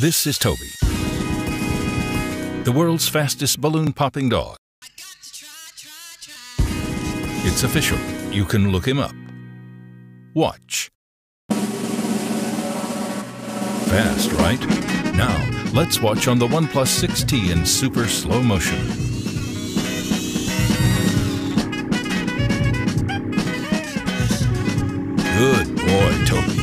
This is Toby, the world's fastest balloon popping dog. It's official. You can look him up. Watch. Fast, right? Now, let's watch on the OnePlus 6T in super slow motion. Good boy, Toby.